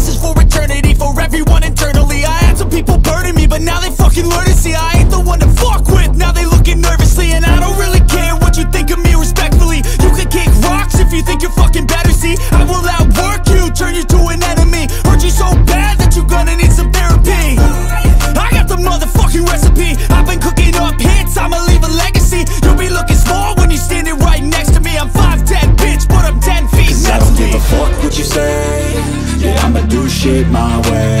for eternity, for everyone internally. I had some people burning me, but now they fucking learn to see I ain't the one to fuck with. Now they looking nervously, and I don't really care what you think of me respectfully. You can kick rocks if you think you're fucking better. See, I will outwork you, turn you to an enemy. Hurt you so bad that you're gonna need some therapy. I got the motherfucking recipe. I've been cooking up hits, I'ma leave a legacy. You'll be looking small when you're standing right next to me. I'm 5'10, bitch, but I'm 10 feet Cause I don't give a fuck what you say Yeah, I'ma do shit my way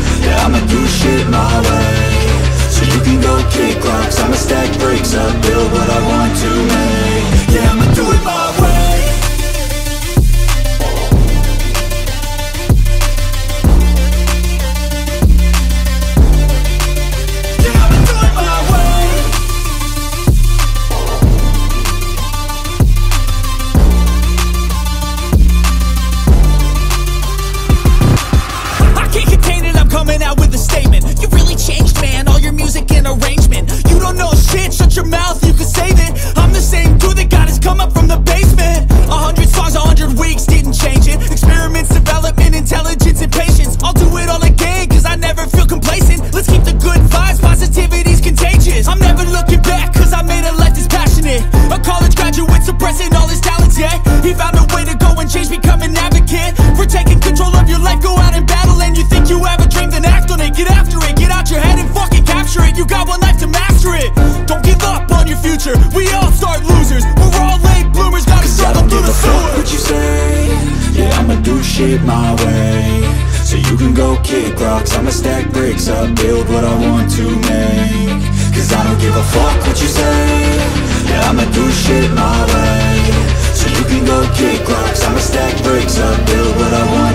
got one life to master it. Don't give up on your future. We all start losers. We're all late bloomers, gotta Cause I struggle don't through give the a fuck sewer. what you say? Yeah, I'ma do shit my way. So you can go kick rocks. I'ma stack bricks up, build what I want to make. Cause I don't give a fuck what you say. Yeah, I'ma do shit my way. So you can go kick rocks. I'ma stack bricks up, build what I want